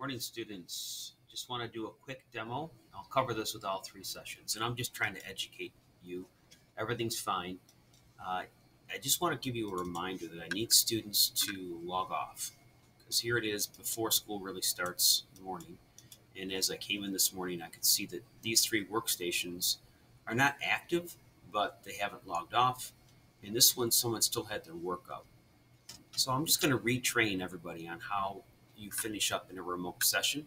Morning, students. Just want to do a quick demo. I'll cover this with all three sessions, and I'm just trying to educate you. Everything's fine. Uh, I just want to give you a reminder that I need students to log off because here it is before school really starts in the morning. And as I came in this morning, I could see that these three workstations are not active, but they haven't logged off. And this one, someone still had their work up. So I'm just going to retrain everybody on how you finish up in a remote session.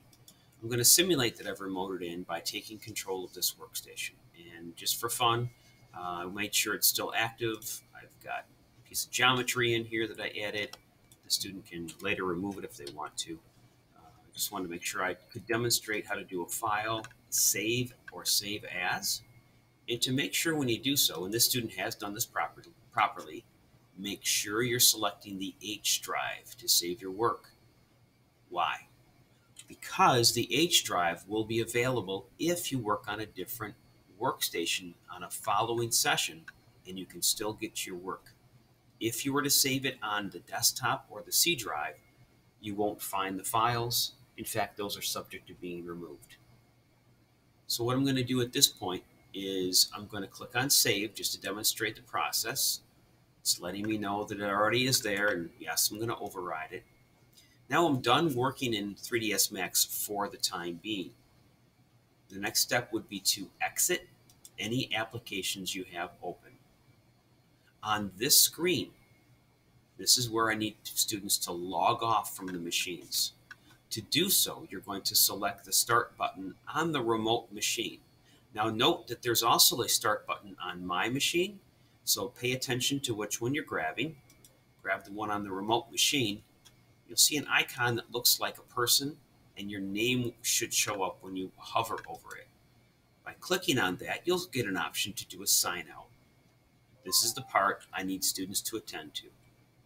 I'm going to simulate that I've remoted in by taking control of this workstation. And just for fun, uh, I made sure it's still active. I've got a piece of geometry in here that I added. The student can later remove it if they want to. Uh, I just wanted to make sure I could demonstrate how to do a file, save or save as. And to make sure when you do so, and this student has done this proper, properly, make sure you're selecting the H drive to save your work. Why? Because the H drive will be available if you work on a different workstation on a following session and you can still get your work. If you were to save it on the desktop or the C drive, you won't find the files. In fact, those are subject to being removed. So what I'm going to do at this point is I'm going to click on save just to demonstrate the process. It's letting me know that it already is there and yes, I'm going to override it. Now I'm done working in 3ds Max for the time being. The next step would be to exit any applications you have open. On this screen, this is where I need students to log off from the machines. To do so, you're going to select the Start button on the remote machine. Now note that there's also a Start button on my machine, so pay attention to which one you're grabbing. Grab the one on the remote machine you'll see an icon that looks like a person and your name should show up when you hover over it. By clicking on that, you'll get an option to do a sign out. This is the part I need students to attend to,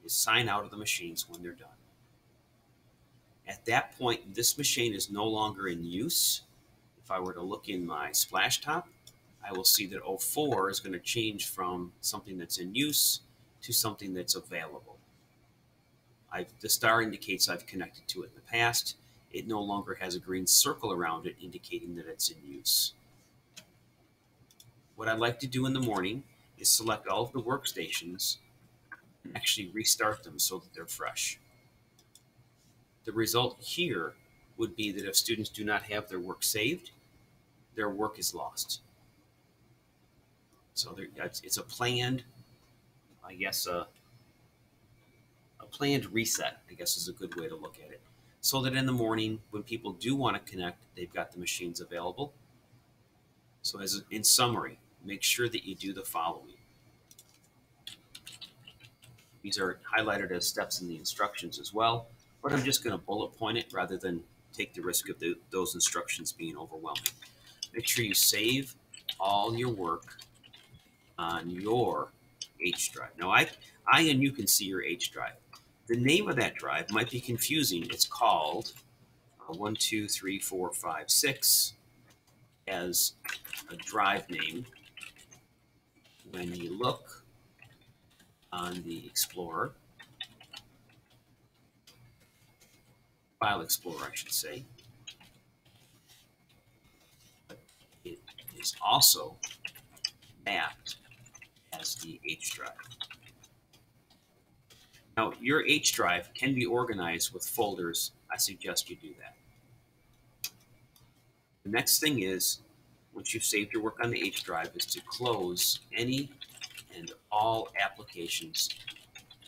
is sign out of the machines when they're done. At that point, this machine is no longer in use. If I were to look in my Splashtop, I will see that 04 is going to change from something that's in use to something that's available. I've, the star indicates I've connected to it in the past. It no longer has a green circle around it indicating that it's in use. What I'd like to do in the morning is select all of the workstations and actually restart them so that they're fresh. The result here would be that if students do not have their work saved, their work is lost. So it's a planned, I guess, a, planned reset, I guess is a good way to look at it. So that in the morning, when people do want to connect, they've got the machines available. So as in summary, make sure that you do the following. These are highlighted as steps in the instructions as well, but I'm just going to bullet point it rather than take the risk of the, those instructions being overwhelming. Make sure you save all your work on your H drive. Now, I, I and you can see your H drive. The name of that drive might be confusing. It's called uh, 12345 as a drive name. When you look on the Explorer, File Explorer, I should say, it is also mapped as the H drive. Now, your H drive can be organized with folders. I suggest you do that. The next thing is, once you've saved your work on the H drive, is to close any and all applications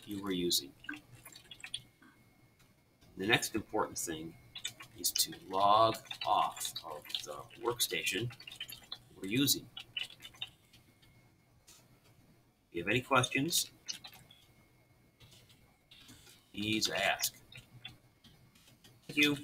you were using. The next important thing is to log off of the workstation we're using. If you have any questions, please ask. Thank you.